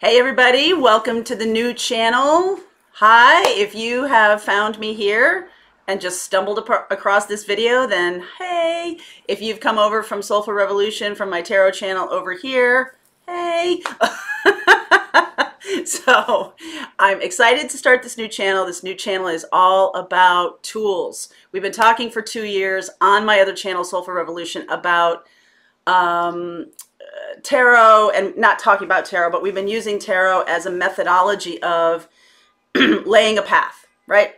Hey everybody, welcome to the new channel. Hi, if you have found me here and just stumbled across this video, then hey. If you've come over from Soulful Revolution from my tarot channel over here, hey. so I'm excited to start this new channel. This new channel is all about tools. We've been talking for two years on my other channel, Soulful Revolution, about um, tarot and not talking about tarot, but we've been using tarot as a methodology of laying a path, right?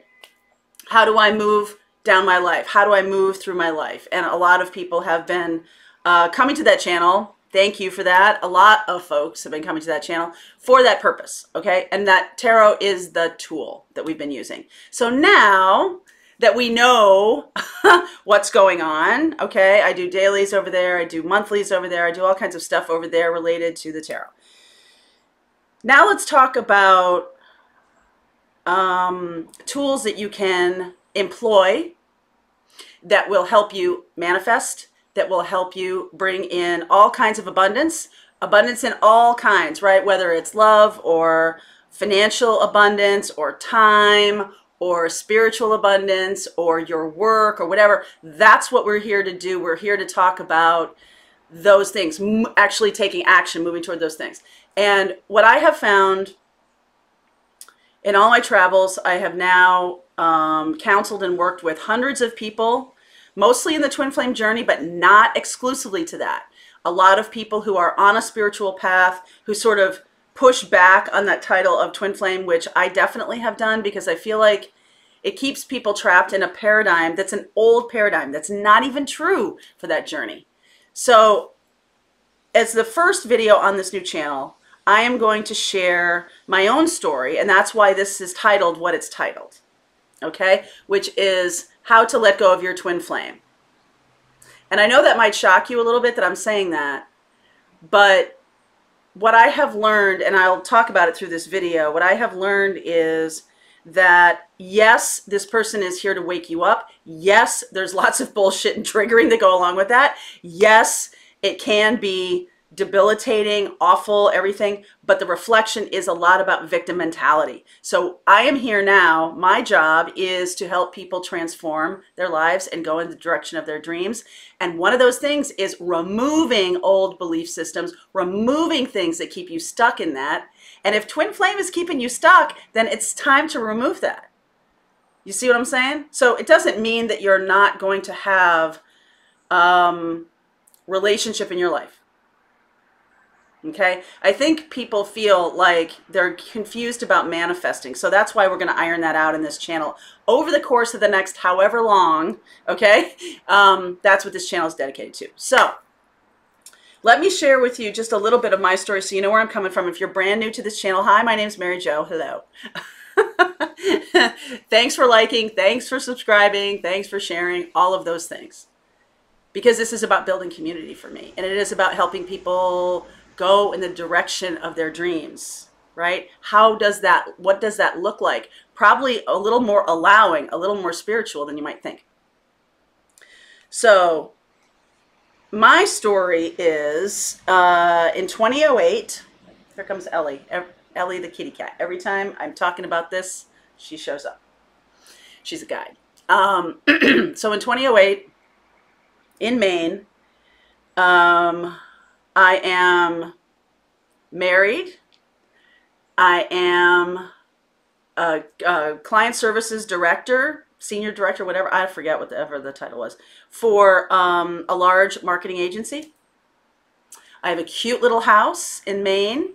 How do I move down my life? How do I move through my life? And a lot of people have been uh, coming to that channel. Thank you for that. A lot of folks have been coming to that channel for that purpose, okay? And that tarot is the tool that we've been using. So now that we know what's going on. Okay, I do dailies over there, I do monthlies over there, I do all kinds of stuff over there related to the tarot. Now let's talk about um, tools that you can employ that will help you manifest, that will help you bring in all kinds of abundance, abundance in all kinds, right? Whether it's love or financial abundance or time or spiritual abundance or your work or whatever. That's what we're here to do. We're here to talk about those things, actually taking action, moving toward those things. And what I have found in all my travels, I have now um, counseled and worked with hundreds of people, mostly in the twin flame journey, but not exclusively to that. A lot of people who are on a spiritual path, who sort of push back on that title of twin flame, which I definitely have done because I feel like it keeps people trapped in a paradigm that's an old paradigm that's not even true for that journey. So, as the first video on this new channel, I am going to share my own story, and that's why this is titled what it's titled. Okay? Which is how to let go of your twin flame. And I know that might shock you a little bit that I'm saying that, but what I have learned, and I'll talk about it through this video, what I have learned is that yes, this person is here to wake you up. Yes, there's lots of bullshit and triggering that go along with that. Yes, it can be debilitating, awful, everything, but the reflection is a lot about victim mentality. So I am here now. My job is to help people transform their lives and go in the direction of their dreams. And one of those things is removing old belief systems, removing things that keep you stuck in that. And if twin flame is keeping you stuck, then it's time to remove that. You see what I'm saying? So it doesn't mean that you're not going to have um, relationship in your life Okay. I think people feel like they're confused about manifesting. So that's why we're going to iron that out in this channel over the course of the next however long. Okay. Um, that's what this channel is dedicated to. So let me share with you just a little bit of my story so you know where I'm coming from. If you're brand new to this channel, hi, my name is Mary Jo. Hello. thanks for liking. Thanks for subscribing. Thanks for sharing. All of those things. Because this is about building community for me. And it is about helping people go in the direction of their dreams, right? How does that, what does that look like? Probably a little more allowing, a little more spiritual than you might think. So, my story is uh, in 2008, here comes Ellie, Ellie the kitty cat. Every time I'm talking about this, she shows up. She's a guide. Um, so in 2008, in Maine, um, I am married. I am a, a, client services director, senior director, whatever, I forget whatever the title was, for um, a large marketing agency. I have a cute little house in Maine.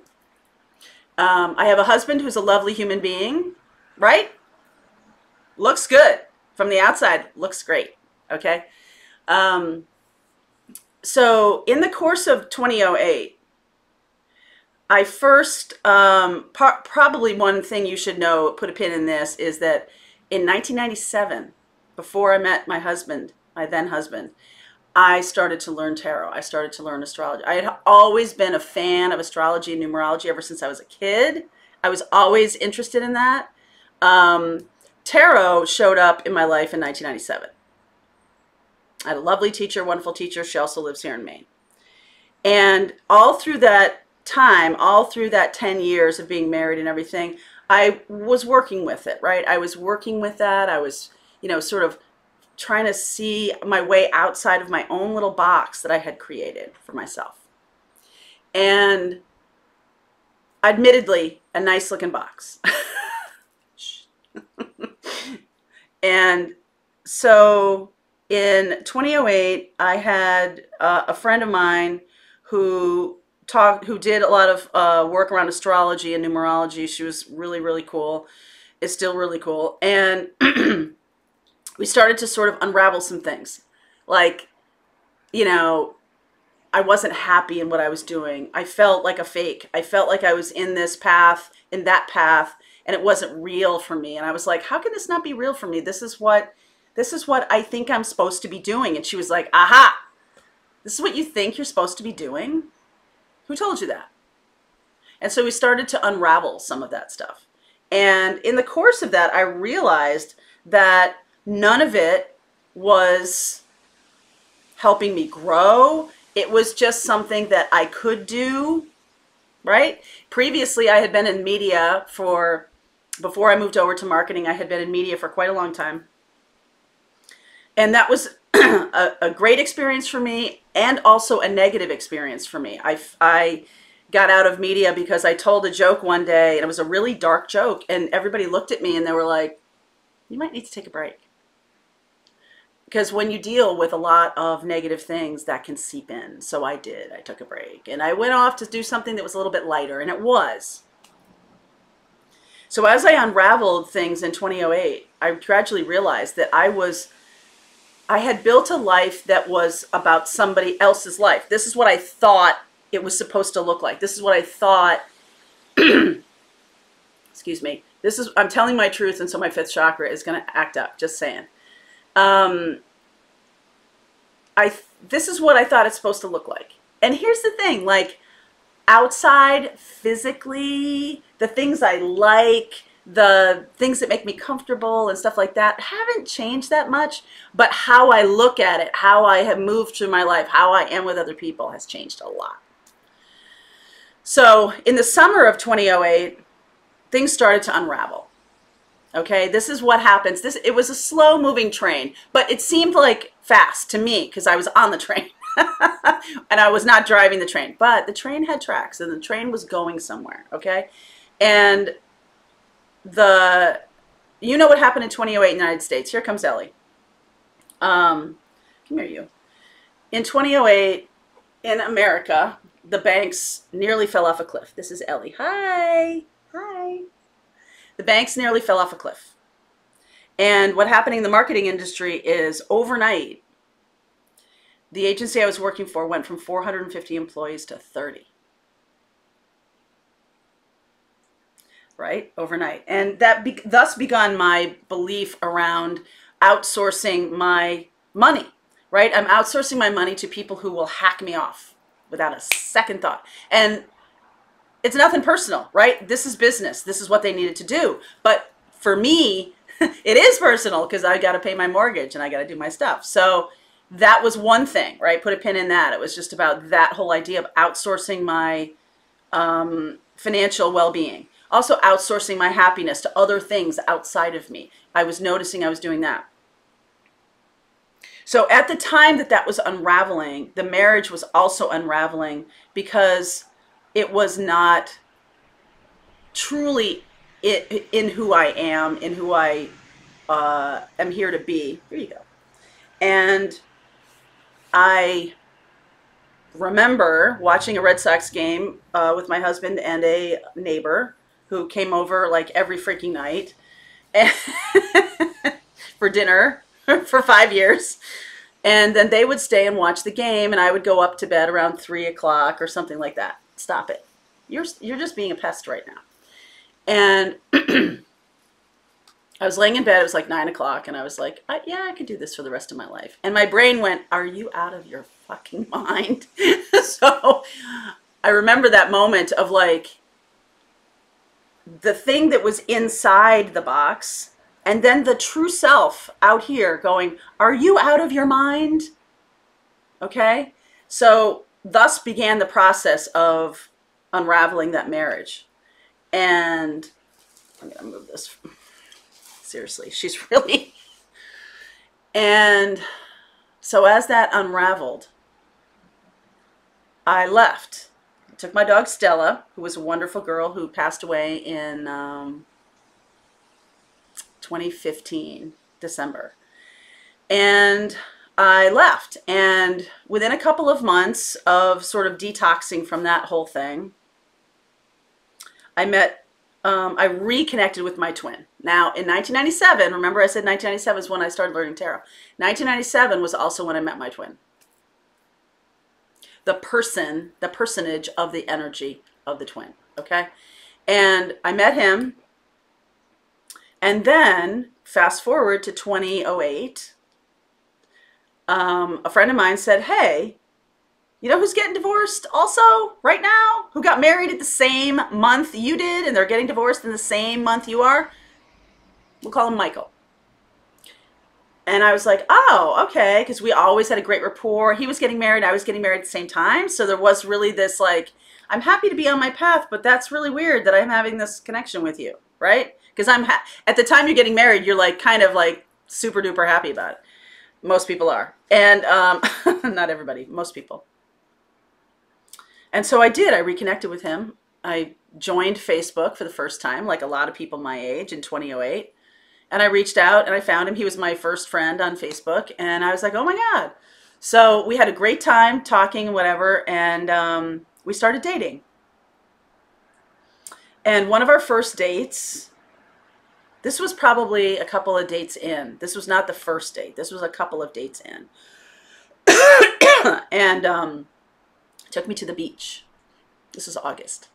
Um, I have a husband who's a lovely human being, right? Looks good. From the outside, looks great, okay? Um, so in the course of 2008, I first, um, probably one thing you should know, put a pin in this, is that in 1997, before I met my husband, my then husband, I started to learn tarot. I started to learn astrology. I had always been a fan of astrology and numerology ever since I was a kid. I was always interested in that. Um, tarot showed up in my life in 1997. I had a lovely teacher, wonderful teacher. She also lives here in Maine. And all through that time, all through that 10 years of being married and everything, I was working with it, right? I was working with that. I was, you know, sort of trying to see my way outside of my own little box that I had created for myself. And admittedly, a nice looking box. and so in 2008, I had uh, a friend of mine who talked, who did a lot of uh, work around astrology and numerology. She was really, really cool. Is still really cool. And we started to sort of unravel some things. Like, you know, I wasn't happy in what I was doing. I felt like a fake. I felt like I was in this path, in that path, and it wasn't real for me. And I was like, how can this not be real for me? This is what this is what I think I'm supposed to be doing. And she was like, aha, this is what you think you're supposed to be doing? Who told you that? And so we started to unravel some of that stuff. And in the course of that, I realized that none of it was helping me grow. It was just something that I could do, right? Previously, I had been in media for, before I moved over to marketing, I had been in media for quite a long time. And that was a, a, great experience for me and also a negative experience for me. I, I got out of media because I told a joke one day and it was a really dark joke and everybody looked at me and they were like, you might need to take a break. Because when you deal with a lot of negative things that can seep in. So i did. I took a break. And i went off to do something that was a little bit lighter and it was. So as i unraveled things in 2008 i gradually realized that i was i had built a life that was about somebody else's life. This is what i thought it was supposed to look like. This is what i thought excuse me. This is i'm telling my truth and so my fifth chakra is going to act up just saying. Um, I this is what I thought it's supposed to look like. And here's the thing, like outside physically, the things I like, the things that make me comfortable and stuff like that haven't changed that much, but how I look at it, how I have moved through my life, how I am with other people has changed a lot. So in the summer of 2008, things started to unravel. Okay, this is what happens. This it was a slow moving train, but it seemed like fast to me because I was on the train. and I was not driving the train, but the train had tracks and the train was going somewhere, okay? And the you know what happened in 2008 in the United States. Here comes Ellie. Um, come here, you. In 2008 in America, the banks nearly fell off a cliff. This is Ellie. Hi. Hi. The banks nearly fell off a cliff. And what happened in the marketing industry is overnight, the agency I was working for went from 450 employees to 30. Right? Overnight. And that be thus begun my belief around outsourcing my money. Right? I'm outsourcing my money to people who will hack me off without a second thought. And it's nothing personal, right? This is business. This is what they needed to do. But for me, it is personal because I got to pay my mortgage and I got to do my stuff. So that was one thing, right? Put a pin in that. It was just about that whole idea of outsourcing my um, financial well being. Also, outsourcing my happiness to other things outside of me. I was noticing I was doing that. So at the time that that was unraveling, the marriage was also unraveling because it was not truly it, in who I am, in who I uh, am here to be. Here you go. And I remember watching a Red Sox game uh, with my husband and a neighbor who came over like every freaking night for dinner for five years. And then they would stay and watch the game, and I would go up to bed around three o'clock or something like that. Stop it. You're, you're just being a pest right now. And I was laying in bed, it was like nine o'clock, and I was like, I, yeah, I could do this for the rest of my life. And my brain went, Are you out of your fucking mind? so I remember that moment of like the thing that was inside the box, and then the true self out here going, Are you out of your mind? Okay? So thus began the process of unraveling that marriage. And I'm going to move this. Seriously, she's really. And so as that unraveled, I left. Took my dog Stella, who was a wonderful girl who passed away in um, 2015, December. And I left. And within a couple of months of sort of detoxing from that whole thing, I met, um, I reconnected with my twin. Now, in 1997, remember I said 1997 is when I started learning tarot. 1997 was also when I met my twin. The person, the personage of the energy of the twin, okay? And I met him. And then, fast forward to 2008, um, a friend of mine said, Hey, you know who's getting divorced also right now? Who got married at the same month you did and they're getting divorced in the same month you are? We'll call him Michael. And I was like, oh, okay, because we always had a great rapport. He was getting married, I was getting married at the same time. So there was really this like, I'm happy to be on my path, but that's really weird that I'm having this connection with you, right? Because I'm at the time you're getting married, you're like kind of like super duper happy about it. Most people are. And um, not everybody, most people. And so I did. I reconnected with him. I joined Facebook for the first time, like a lot of people my age in 2008. And I reached out and I found him. He was my first friend on Facebook. And I was like, oh my God. So we had a great time talking and whatever. And um, we started dating. And one of our first dates, this was probably a couple of dates in. This was not the first date. This was a couple of dates in. and um, took me to the beach. This was August.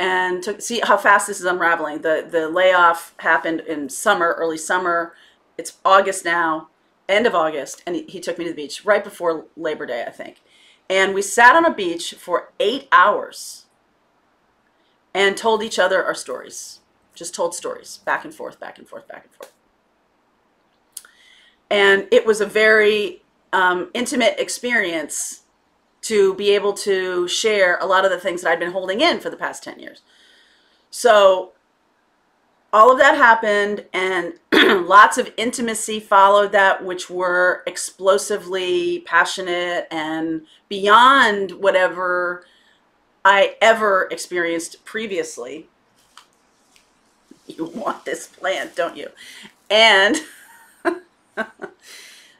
And took see how fast this is unraveling. The the layoff happened in summer, early summer. It's August now, end of August, and he, he took me to the beach right before Labor Day, I think. And we sat on a beach for eight hours and told each other our stories just told stories back and forth, back and forth, back and forth. And it was a very um, intimate experience to be able to share a lot of the things that I'd been holding in for the past 10 years. So all of that happened and lots of intimacy followed that which were explosively passionate and beyond whatever I ever experienced previously you want this plant, don't you? And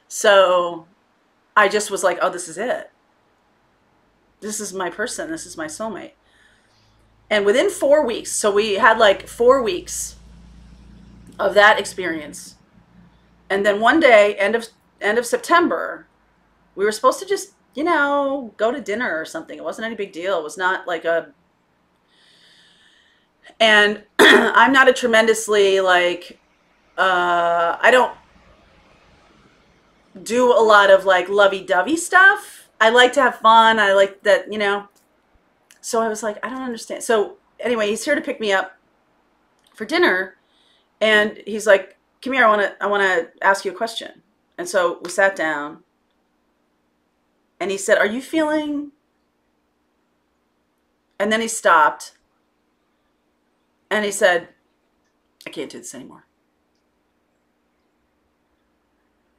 so I just was like, oh, this is it. This is my person. This is my soulmate. And within four weeks, so we had like four weeks of that experience. And then one day, end of end of September, we were supposed to just, you know, go to dinner or something. It wasn't any big deal. It was not like a and I'm not a tremendously like uh, I don't do a lot of like lovey-dovey stuff. I like to have fun. I like that, you know. So I was like, I don't understand. So anyway, he's here to pick me up for dinner, and he's like, "Come here. I want to. I want to ask you a question." And so we sat down, and he said, "Are you feeling?" And then he stopped, and he said, I can't do this anymore.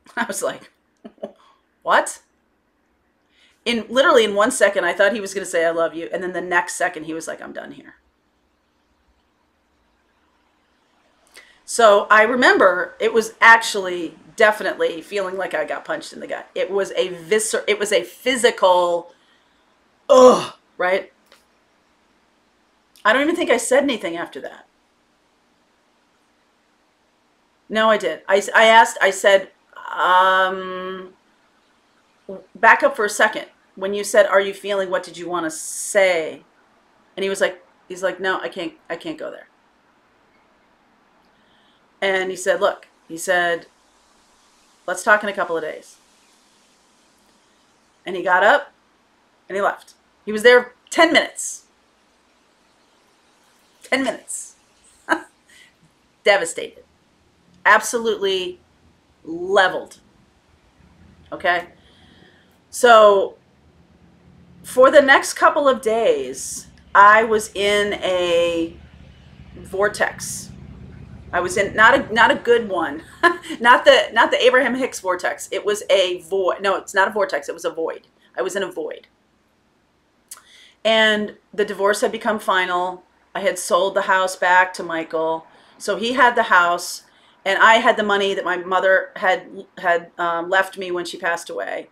I was like, what? In literally in one second, I thought he was going to say, I love you. And then the next second, he was like, I'm done here. So I remember it was actually definitely feeling like I got punched in the gut. It was a viscer, it was a physical, ugh, right? I don't even think I said anything after that. No, I did. I, I asked, I said, um, back up for a second. When you said, are you feeling, what did you want to say? And he was like, he's like, no, I can't, I can't go there. And he said, look, he said, let's talk in a couple of days. And he got up and he left. He was there 10 minutes. 10 minutes. Devastated. Absolutely leveled. Okay? So, for the next couple of days, I was in a vortex. I was in not a not a good one, not the not the Abraham Hicks vortex. It was a void. No, it's not a vortex. It was a void. I was in a void. And the divorce had become final. I had sold the house back to Michael, so he had the house, and I had the money that my mother had had um, left me when she passed away.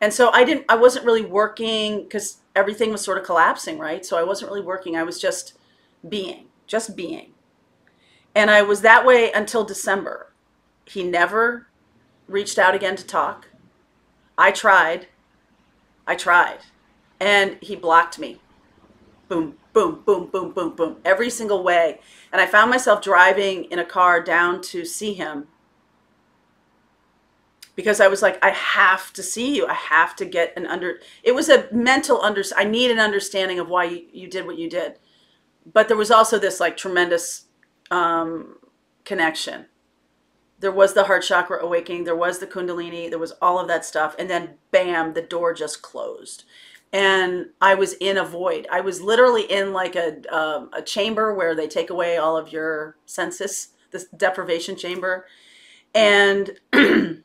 And so I didn't. I wasn't really working because everything was sort of collapsing, right? So I wasn't really working. I was just being, just being. And I was that way until December. He never reached out again to talk. I tried. I tried. And he blocked me. Boom, boom, boom, boom, boom, boom, every single way. And I found myself driving in a car down to see him because I was like, I have to see you. I have to get an under. It was a mental under. I need an understanding of why you, you did what you did. But there was also this like tremendous um, connection. There was the heart chakra awakening, there was the kundalini, there was all of that stuff. And then bam, the door just closed. And I was in a void. I was literally in like a, um, a chamber where they take away all of your senses, this deprivation chamber. And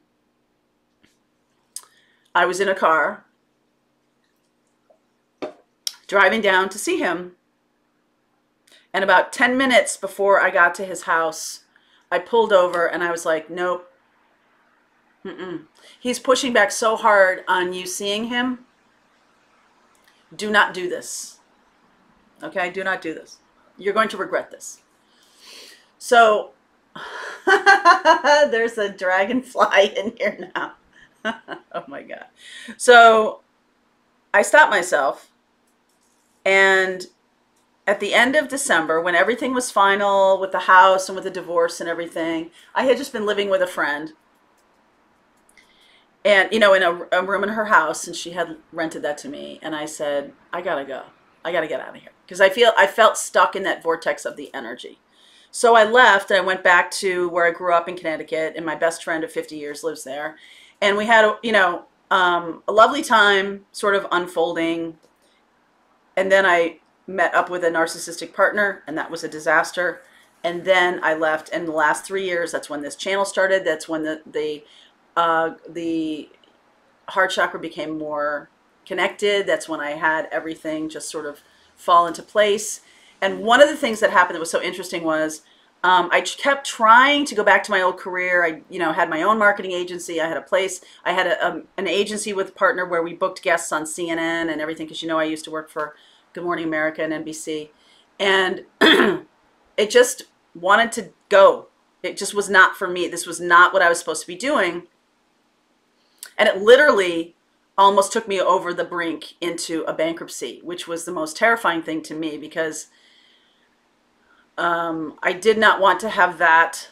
I was in a car driving down to see him and about 10 minutes before I got to his house, I pulled over and I was like, nope. Mm-mm. He's pushing back so hard on you seeing him. Do not do this. Okay? Do not do this. You're going to regret this. So, there's a dragonfly in here now. oh my God. So, I stopped myself and at the end of December, when everything was final with the house and with the divorce and everything, I had just been living with a friend. And, you know, in a, a room in her house, and she had rented that to me. And I said, I gotta go. I gotta get out of here. Because I feel I felt stuck in that vortex of the energy. So I left and I went back to where I grew up in Connecticut, and my best friend of 50 years lives there. And we had, you know, um, a lovely time sort of unfolding. And then I met up with a narcissistic partner, and that was a disaster. And then I left. And the last three years, that's when this channel started. That's when the the uh, the heart chakra became more connected. That's when I had everything just sort of fall into place. And one of the things that happened that was so interesting was um, I kept trying to go back to my old career. I, you know, had my own marketing agency. I had a place. I had a, um, an agency with a partner where we booked guests on CNN and everything. Because you know, I used to work for Good Morning America and NBC. And it just wanted to go. It just was not for me. This was not what I was supposed to be doing. And it literally almost took me over the brink into a bankruptcy, which was the most terrifying thing to me because um, I did not want to have that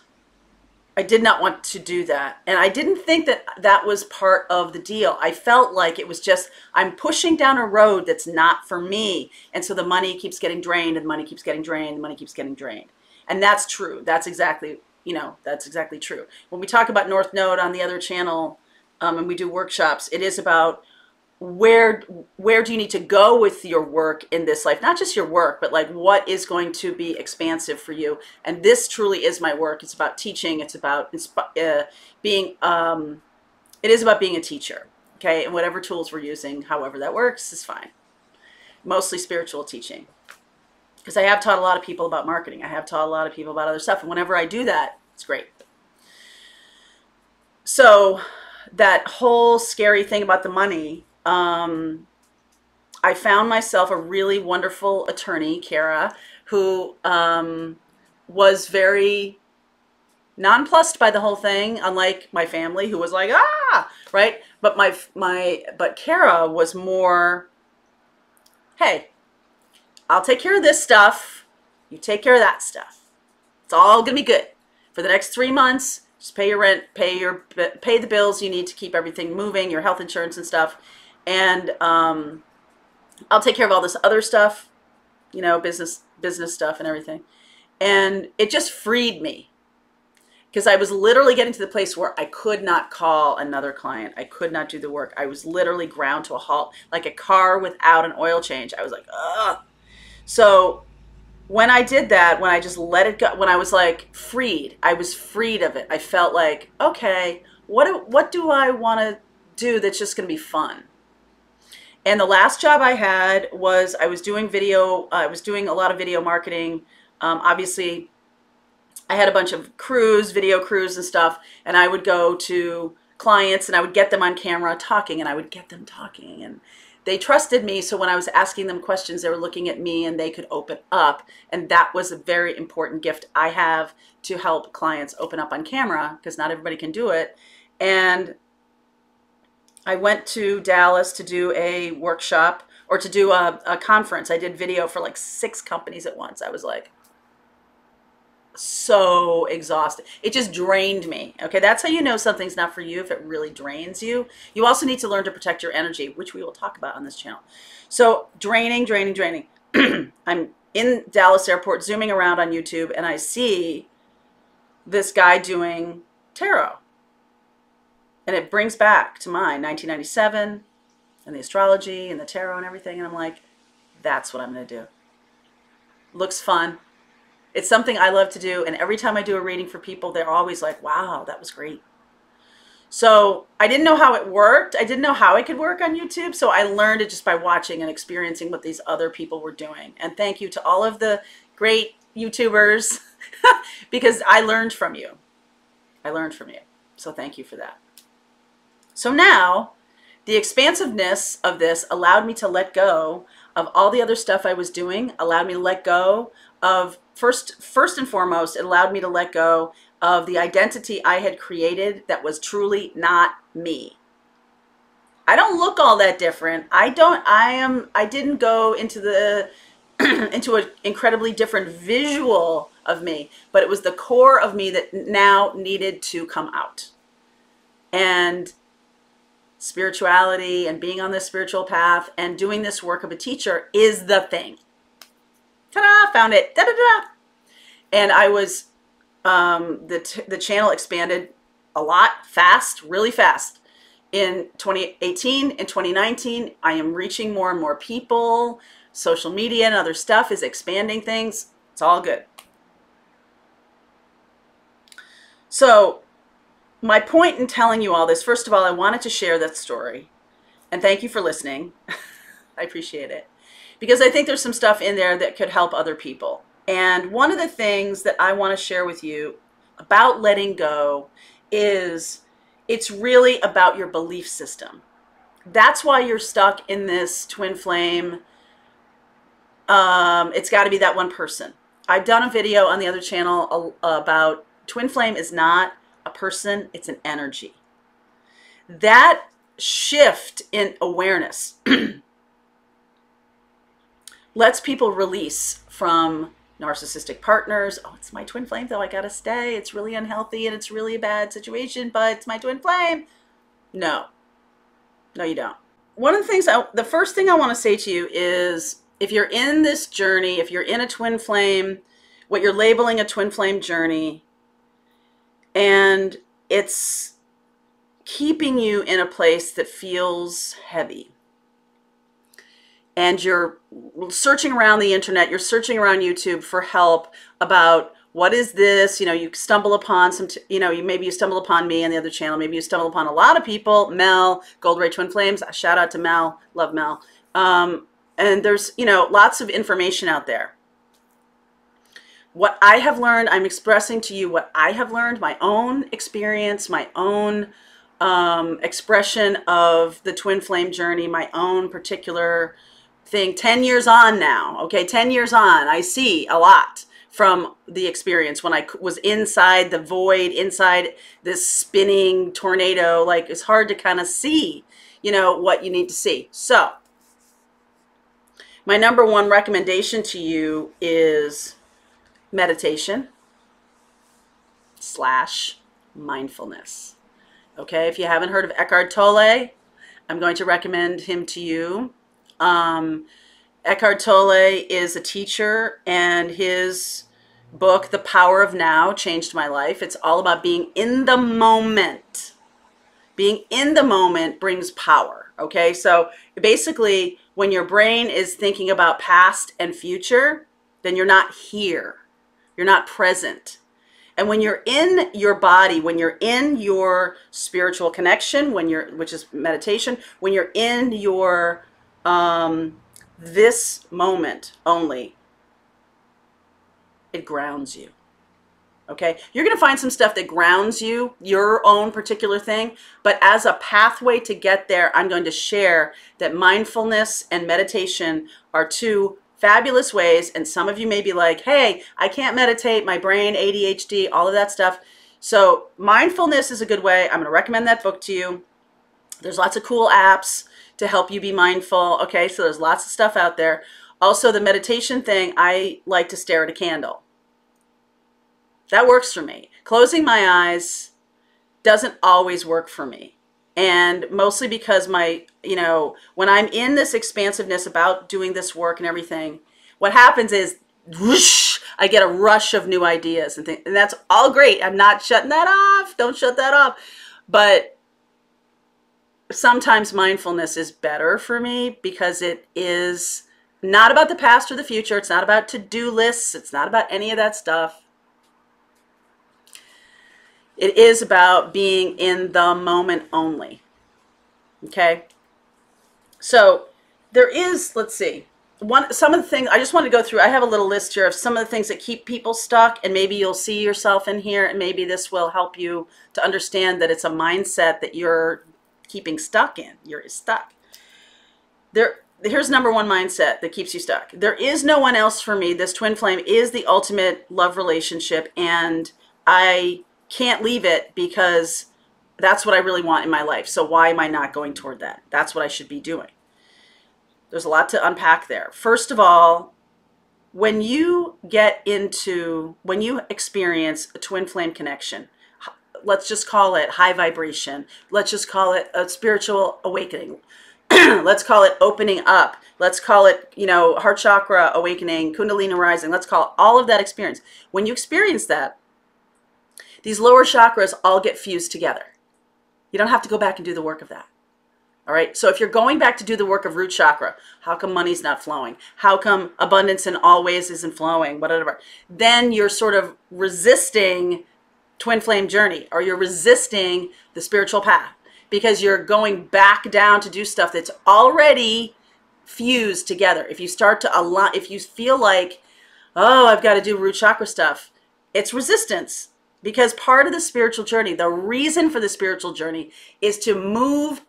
I did not want to do that. And I didn't think that that was part of the deal. I felt like it was just, I'm pushing down a road that's not for me. And so the money keeps getting drained and the money keeps getting drained, the money keeps getting drained. And that's true. That's exactly, you know, that's exactly true. When we talk about North Node on the other channel um, and we do workshops, it is about where where do you need to go with your work in this life? Not just your work but like what is going to be expansive for you? And this truly is my work. It's about teaching. It's about uh, being um, it is about being a teacher okay? And whatever tools we're using however that works is fine. Mostly spiritual teaching. Because i have taught a lot of people about marketing. I have taught a lot of people about other stuff. And whenever i do that it's great. So that whole scary thing about the money um, I found myself a really wonderful attorney, Kara, who um, was very nonplussed by the whole thing, unlike my family, who was like, ah, right? But my my but Kara was more, hey, I'll take care of this stuff. You take care of that stuff. It's all gonna be good for the next three months. Just pay your rent, pay your pay the bills you need to keep everything moving, your health insurance and stuff and um, I'll take care of all this other stuff, you know, business business stuff and everything. And it just freed me because I was literally getting to the place where I could not call another client. I could not do the work. I was literally ground to a halt, like a car without an oil change. I was like, ugh. So when I did that, when I just let it go, when I was like freed, I was freed of it. I felt like, okay, what what do I want to do that's just going to be fun? And the last job I had was I was doing video. Uh, I was doing a lot of video marketing. Um, obviously, I had a bunch of crews, video crews and stuff, and I would go to clients and I would get them on camera talking, and I would get them talking, and they trusted me. So when I was asking them questions, they were looking at me and they could open up, and that was a very important gift I have to help clients open up on camera because not everybody can do it. And I went to Dallas to do a workshop or to do a, a conference. I did video for like six companies at once. I was like, so exhausted. It just drained me. Okay, that's how you know something's not for you if it really drains you. You also need to learn to protect your energy, which we will talk about on this channel. So, draining, draining, draining. I'm in Dallas airport zooming around on YouTube and I see this guy doing tarot. And it brings back to mind 1997 and the astrology and the tarot and everything. And I'm like, that's what I'm going to do. Looks fun. It's something I love to do. And every time I do a reading for people, they're always like, wow, that was great. So I didn't know how it worked. I didn't know how it could work on YouTube. So I learned it just by watching and experiencing what these other people were doing. And thank you to all of the great YouTubers because I learned from you. I learned from you. So thank you for that. So now, the expansiveness of this allowed me to let go of all the other stuff I was doing, allowed me to let go of first first and foremost, it allowed me to let go of the identity I had created that was truly not me. I don't look all that different. I don't I am I didn't go into the into an incredibly different visual of me, but it was the core of me that now needed to come out. And spirituality and being on this spiritual path and doing this work of a teacher is the thing. Ta-da! Found it. Da-da-da! And I was, um, the, the channel expanded a lot, fast, really fast. In 2018 and 2019, I am reaching more and more people. Social media and other stuff is expanding things. It's all good. So my point in telling you all this, first of all, I wanted to share that story. And thank you for listening. I appreciate it. Because I think there's some stuff in there that could help other people. And one of the things that I want to share with you about letting go is it's really about your belief system. That's why you're stuck in this twin flame. Um, it's got to be that one person. I've done a video on the other channel about twin flame is not a person, it's an energy. That shift in awareness lets people release from narcissistic partners. Oh, it's my twin flame, though. I got to stay. It's really unhealthy and it's really a bad situation, but it's my twin flame. No, no, you don't. One of the things, I, the first thing I want to say to you is if you're in this journey, if you're in a twin flame, what you're labeling a twin flame journey, and it's keeping you in a place that feels heavy. And you're searching around the internet, you're searching around YouTube for help about what is this? You know, you stumble upon some, you know, you maybe you stumble upon me and the other channel. Maybe you stumble upon a lot of people. Mel, Gold Ray Twin Flames. Shout out to Mel. Love Mel. Um, and there's, you know, lots of information out there what I have learned, I'm expressing to you what I have learned, my own experience, my own um, expression of the twin flame journey, my own particular thing. 10 years on now, okay, 10 years on, I see a lot from the experience when I was inside the void, inside this spinning tornado. Like it's hard to kind of see, you know, what you need to see. So, my number one recommendation to you is meditation slash mindfulness. Okay, if you haven't heard of Eckhart Tolle, I'm going to recommend him to you. Um, Eckhart Tolle is a teacher, and his book, The Power of Now, changed my life. It's all about being in the moment. Being in the moment brings power. Okay, so basically, when your brain is thinking about past and future, then you're not here. You're not present. And when you're in your body, when you're in your spiritual connection, when you're, which is meditation, when you're in your um, this moment only, it grounds you. Okay, you're going to find some stuff that grounds you, your own particular thing. But as a pathway to get there, I'm going to share that mindfulness and meditation are two fabulous ways. And some of you may be like, hey, I can't meditate, my brain, ADHD, all of that stuff. So, mindfulness is a good way. I'm going to recommend that book to you. There's lots of cool apps to help you be mindful. Okay, so there's lots of stuff out there. Also, the meditation thing, I like to stare at a candle. That works for me. Closing my eyes doesn't always work for me. And mostly because my, you know, when I'm in this expansiveness about doing this work and everything, what happens is whoosh, I get a rush of new ideas and things. And that's all great. I'm not shutting that off. Don't shut that off. But sometimes mindfulness is better for me because it is not about the past or the future. It's not about to do lists. It's not about any of that stuff. It is about being in the moment only. Okay? So there is, let's see, one some of the things I just want to go through. I have a little list here of some of the things that keep people stuck, and maybe you'll see yourself in here, and maybe this will help you to understand that it's a mindset that you're keeping stuck in. You're stuck. There here's number one mindset that keeps you stuck. There is no one else for me. This twin flame is the ultimate love relationship, and I can't leave it because that's what I really want in my life. So why am I not going toward that? That's what I should be doing. There's a lot to unpack there. First of all, when you get into, when you experience a twin flame connection, let's just call it high vibration, let's just call it a spiritual awakening, let's call it opening up, let's call it, you know, heart chakra awakening, kundalini rising, let's call all of that experience. When you experience that, these lower chakras all get fused together. You don't have to go back and do the work of that. All right. So if you're going back to do the work of root chakra, how come money's not flowing? How come abundance in all ways isn't flowing? Whatever. Then you're sort of resisting twin flame journey or you're resisting the spiritual path because you're going back down to do stuff that's already fused together. If you start to align, if you feel like, oh, I've got to do root chakra stuff, it's resistance because part of the spiritual journey, the reason for the spiritual journey is to move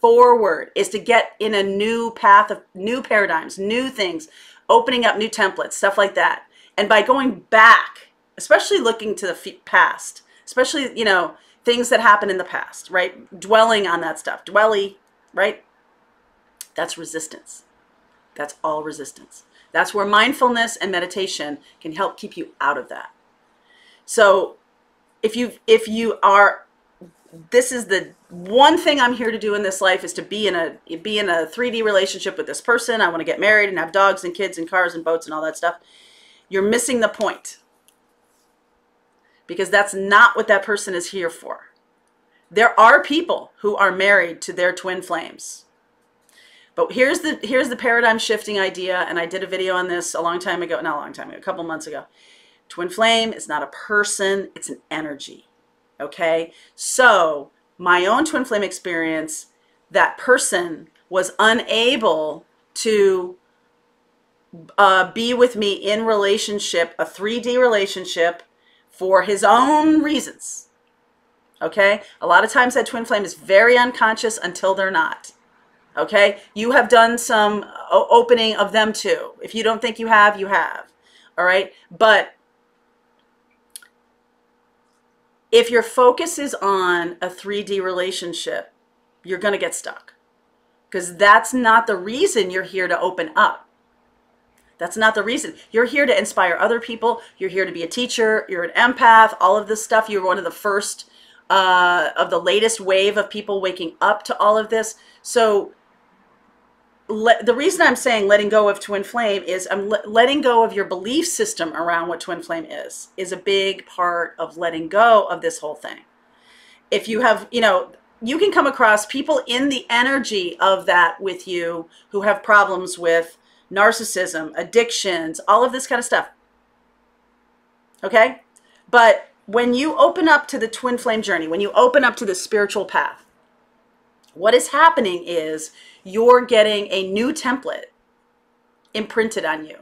forward, is to get in a new path of new paradigms, new things, opening up new templates, stuff like that. And by going back, especially looking to the past, especially, you know, things that happened in the past, right? Dwelling on that stuff, dwelly, right? That's resistance. That's all resistance. That's where mindfulness and meditation can help keep you out of that. So if you if you are this is the one thing I'm here to do in this life is to be in a be in a 3D relationship with this person. I want to get married and have dogs and kids and cars and boats and all that stuff. You're missing the point. Because that's not what that person is here for. There are people who are married to their twin flames. But here's the here's the paradigm shifting idea and I did a video on this a long time ago, not a long time ago, a couple months ago. Twin flame is not a person, it's an energy. Okay? So, my own twin flame experience, that person was unable to uh, be with me in relationship, a 3D relationship, for his own reasons. Okay? A lot of times that twin flame is very unconscious until they're not. Okay? You have done some opening of them too. If you don't think you have, you have. All right? But if your focus is on a 3D relationship, you're going to get stuck because that's not the reason you're here to open up. That's not the reason. You're here to inspire other people. You're here to be a teacher. You're an empath, all of this stuff. You're one of the first uh, of the latest wave of people waking up to all of this. So the reason I'm saying letting go of twin flame is I'm le- letting go of your belief system around what twin flame is is a big part of letting go of this whole thing. If you have, you know, you can come across people in the energy of that with you who have problems with narcissism, addictions, all of this kind of stuff. Okay? But when you open up to the twin flame journey, when you open up to the spiritual path, what is happening is you're getting a new template imprinted on you.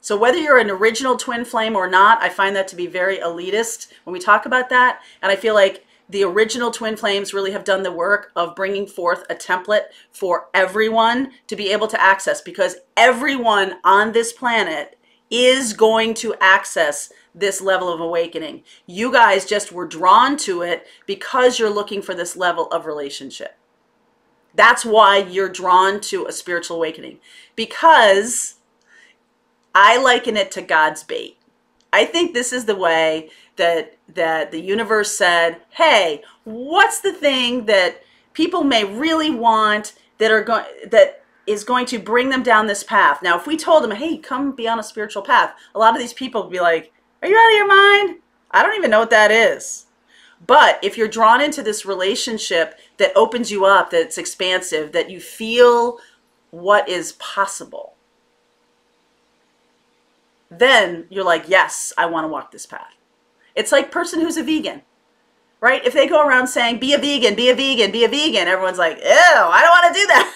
So whether you're an original twin flame or not, I find that to be very elitist when we talk about that. And I feel like the original twin flames really have done the work of bringing forth a template for everyone to be able to access because everyone on this planet is going to access this level of awakening. You guys just were drawn to it because you're looking for this level of relationship. That's why you're drawn to a spiritual awakening because I liken it to God's bait. I think this is the way that that the universe said, "Hey, what's the thing that people may really want that are going that is going to bring them down this path?" Now, if we told them, "Hey, come be on a spiritual path," a lot of these people would be like, "Are you out of your mind? I don't even know what that is." But if you're drawn into this relationship that opens you up, that's expansive, that you feel what is possible, then you're like, yes, I want to walk this path. It's like person who's a vegan, right? If they go around saying, be a vegan, be a vegan, be a vegan, everyone's like, ew, I don't want to do that.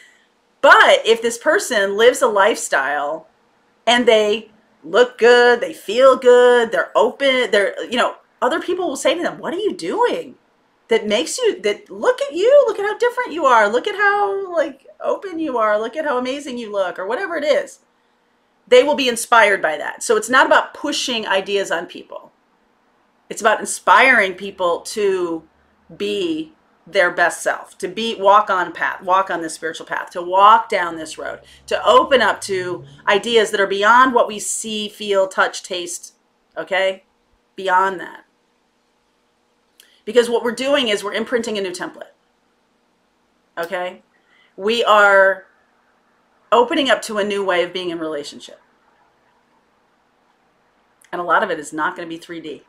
but if this person lives a lifestyle and they look good, they feel good, they're open, they're, you know, other people will say to them, what are you doing? That makes you, that look at you, look at how different you are, look at how like open you are, look at how amazing you look, or whatever it is they will be inspired by that. So it's not about pushing ideas on people. It's about inspiring people to be their best self, to be walk on path, walk on this spiritual path, to walk down this road, to open up to ideas that are beyond what we see, feel, touch, taste, okay? Beyond that. Because what we're doing is we're imprinting a new template. Okay? We are opening up to a new way of being in relationship. And a lot of it is not going to be 3D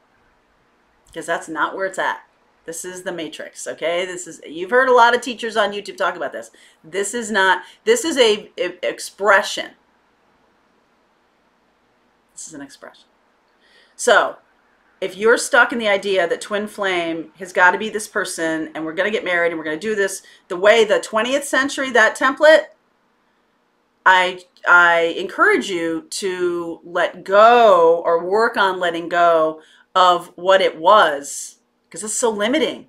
because that's not where it's at. This is the matrix, okay? This is you've heard a lot of teachers on YouTube talk about this. This is not this is a, a expression. This is an expression. So, if you're stuck in the idea that twin flame has got to be this person and we're going to get married and we're going to do this the way the 20th century that template I I encourage you to let go or work on letting go of what it was because it's so limiting.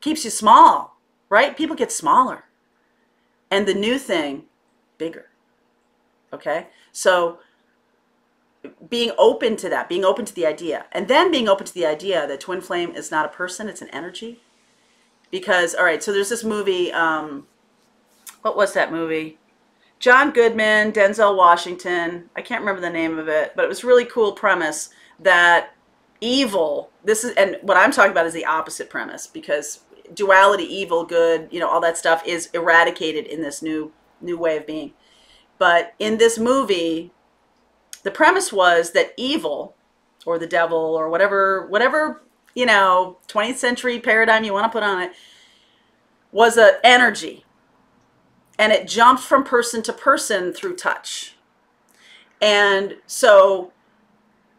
Keeps you small, right? People get smaller. And the new thing bigger. Okay? So being open to that, being open to the idea, and then being open to the idea that twin flame is not a person, it's an energy. Because, all right, so there's this movie, um, what was that movie? John Goodman, Denzel Washington. I can't remember the name of it, but it was really cool premise that evil. This is and what I'm talking about is the opposite premise because duality, evil, good, you know, all that stuff is eradicated in this new new way of being. But in this movie, the premise was that evil or the devil or whatever whatever, you know, 20th century paradigm you want to put on it was an energy and it jumped from person to person through touch. And so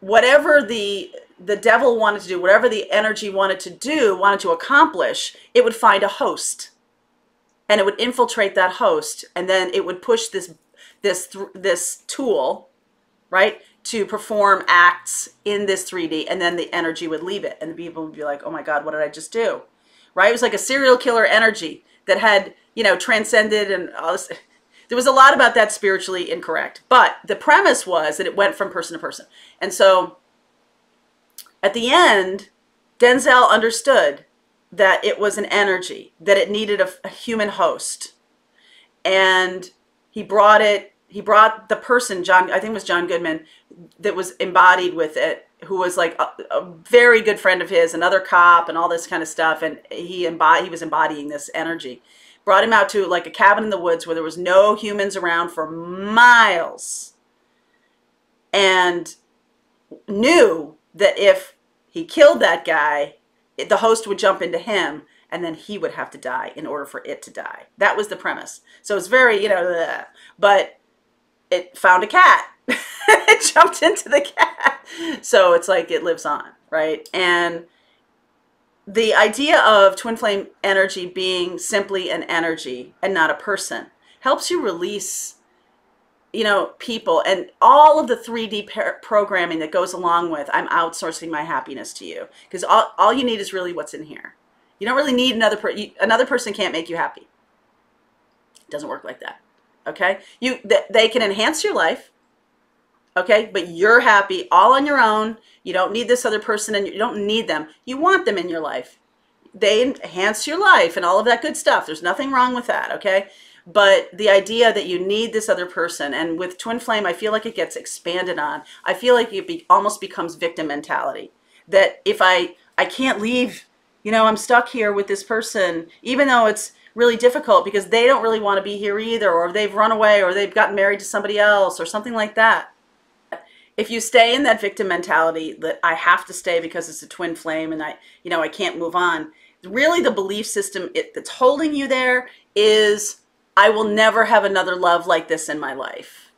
whatever the the devil wanted to do, whatever the energy wanted to do, wanted to accomplish, it would find a host. And it would infiltrate that host and then it would push this this this tool, right? To perform acts in this 3D and then the energy would leave it and the people would be like, "Oh my god, what did I just do?" Right? It was like a serial killer energy that had you know, transcended and all this. There was a lot about that spiritually incorrect. But the premise was that it went from person to person. And so at the end, Denzel understood that it was an energy, that it needed a, a human host. And he brought it, he brought the person, John, I think it was John Goodman, that was embodied with it, who was like a, a, very good friend of his, another cop, and all this kind of stuff. And he embody, he was embodying this energy brought him out to like a cabin in the woods where there was no humans around for miles and knew that if he killed that guy the host would jump into him and then he would have to die in order for it to die. That was the premise. So it's very, you know, bleh. but it found a cat. it jumped into the cat. So it's like it lives on, right? And the idea of twin flame energy being simply an energy and not a person helps you release you know people and all of the 3d programming that goes along with i'm outsourcing my happiness to you. Because all, all you need is really what's in here. You don't really need another person another person can't make you happy. It doesn't work like that okay? You th- they can enhance your life okay? But you're happy all on your own. You don't need this other person and you don't need them. You want them in your life. They enhance your life and all of that good stuff. There's nothing wrong with that okay but the idea that you need this other person and with twin flame i feel like it gets expanded on. I feel like it be, almost becomes victim mentality. That if i i can't leave you know i'm stuck here with this person even though it's really difficult because they don't really want to be here either or they've run away or they've gotten married to somebody else or something like that. If you stay in that victim mentality that I have to stay because it's a twin flame and I, you know, I can't move on, really the belief system it, that's holding you there is I will never have another love like this in my life.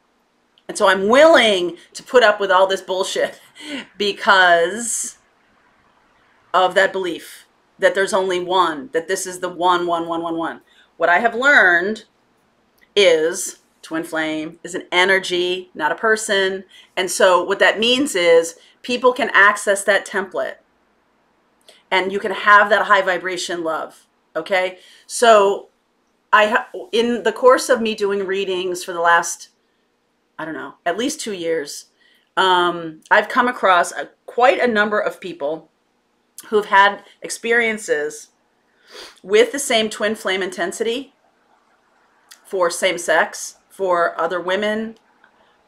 And so I'm willing to put up with all this bullshit because of that belief that there's only one, that this is the one, one, one, one, one. What I have learned is Twin flame is an energy, not a person. And so what that means is people can access that template and you can have that high vibration love. Okay. So I, ha- in the course of me doing readings for the last, I don't know, at least two years, um, I've come across a, quite a number of people who've had experiences with the same twin flame intensity for same sex for other women,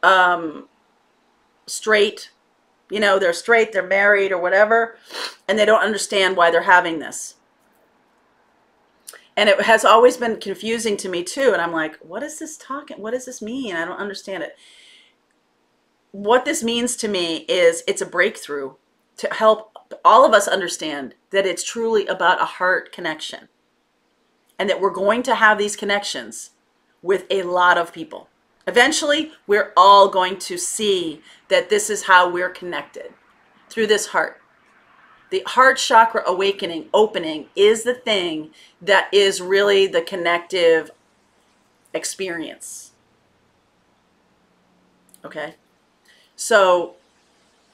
um, straight, you know, they're straight, they're married or whatever, and they don't understand why they're having this. And it has always been confusing to me too. And I'm like, what is this talking? What does this mean? I don't understand it. What this means to me is it's a breakthrough to help all of us understand that it's truly about a heart connection and that we're going to have these connections with a lot of people. Eventually, we're all going to see that this is how we're connected through this heart. The heart chakra awakening, opening, is the thing that is really the connective experience. Okay? So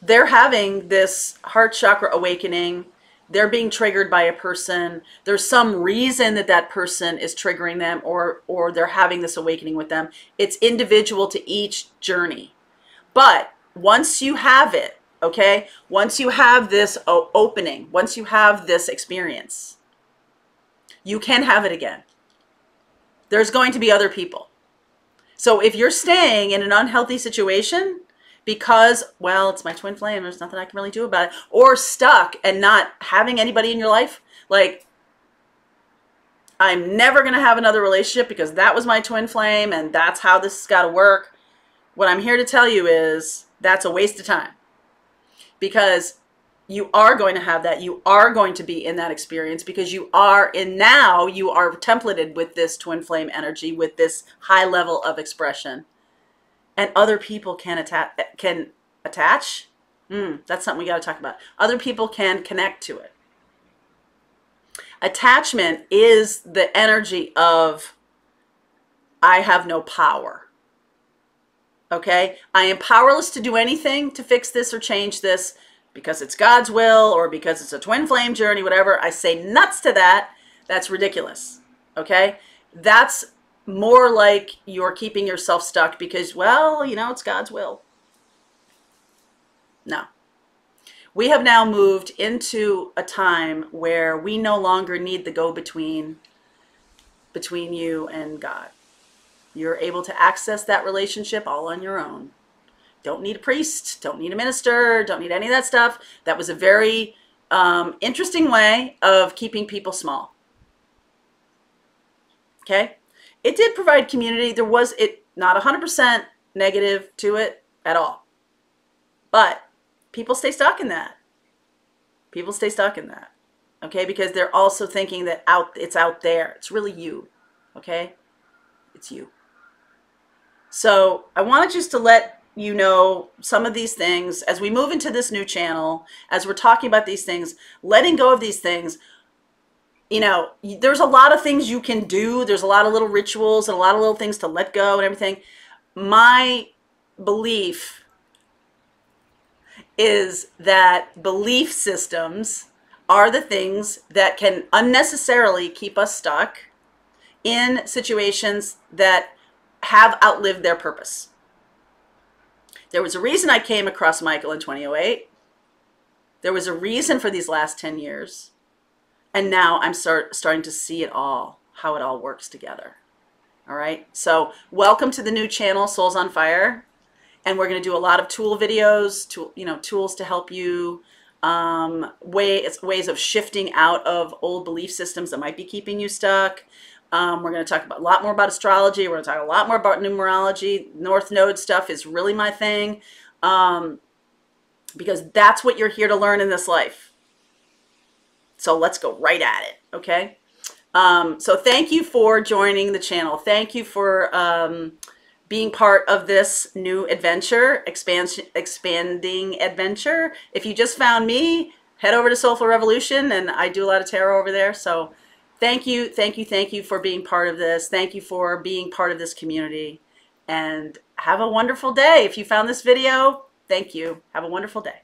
they're having this heart chakra awakening they're being triggered by a person there's some reason that that person is triggering them or or they're having this awakening with them it's individual to each journey but once you have it okay once you have this opening once you have this experience you can have it again there's going to be other people so if you're staying in an unhealthy situation because, well, it's my twin flame. There's nothing I can really do about it. Or stuck and not having anybody in your life. Like, I'm never going to have another relationship because that was my twin flame and that's how this has got to work. What I'm here to tell you is that's a waste of time because you are going to have that. You are going to be in that experience because you are in now, you are templated with this twin flame energy, with this high level of expression. And other people can attach can attach. Mm, that's something we got to talk about. Other people can connect to it. Attachment is the energy of i have no power okay i am powerless to do anything to fix this or change this because it's god's will or because it's a twin flame journey whatever i say nuts to that that's ridiculous okay that's more like you're keeping yourself stuck because, well, you know, it's God's will. No. We have now moved into a time where we no longer need the go between between you and God. You're able to access that relationship all on your own. Don't need a priest, don't need a minister, don't need any of that stuff. That was a very um, interesting way of keeping people small. Okay? it did provide community. There was it not 100% negative to it at all. But people stay stuck in that. People stay stuck in that. okay? Because they're also thinking that out it's out there. It's really you, okay? It's you. So I wanted just to let you know some of these things as we move into this new channel, as we're talking about these things, letting go of these things. You know, there's a lot of things you can do. There's a lot of little rituals and a lot of little things to let go and everything. My belief is that belief systems are the things that can unnecessarily keep us stuck in situations that have outlived their purpose. There was a reason I came across Michael in 2008. There was a reason for these last 10 years. And now I'm start, starting to see it all, how it all works together. All right. So welcome to the new channel, Souls on Fire. And we're going to do a lot of tool videos, to, you know, tools to help you um, ways, ways of shifting out of old belief systems that might be keeping you stuck. Um, we're going to talk about, a lot more about astrology. We're going to talk a lot more about numerology. North Node stuff is really my thing um, because that's what you're here to learn in this life. So let's go right at it, okay? Um, so thank you for joining the channel. Thank you for um, being part of this new adventure, expansion, expanding adventure. If you just found me, head over to Soulful Revolution, and I do a lot of tarot over there. So thank you, thank you, thank you for being part of this. Thank you for being part of this community. And have a wonderful day. If you found this video, thank you. Have a wonderful day.